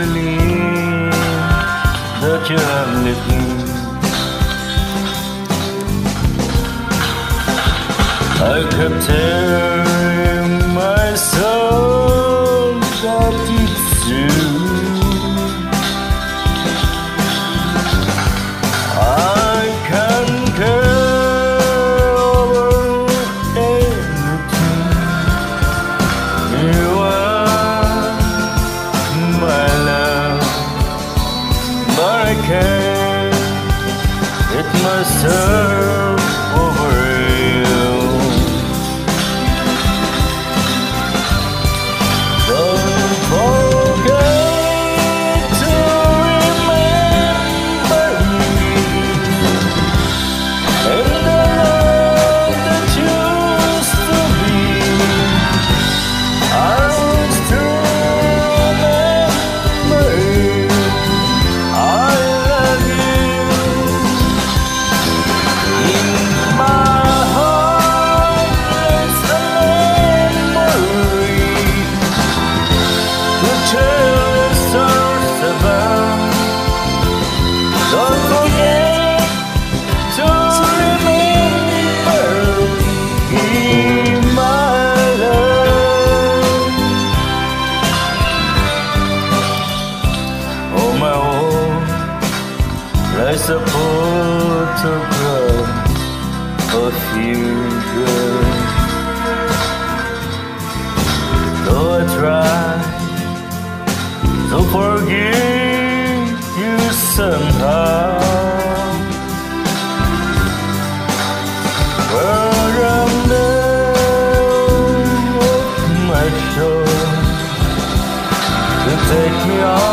believe that you have lived. I kept telling must hurt. a photograph of you, girl. Though I try to forgive you somehow. Well, I'm of my shore to take me on.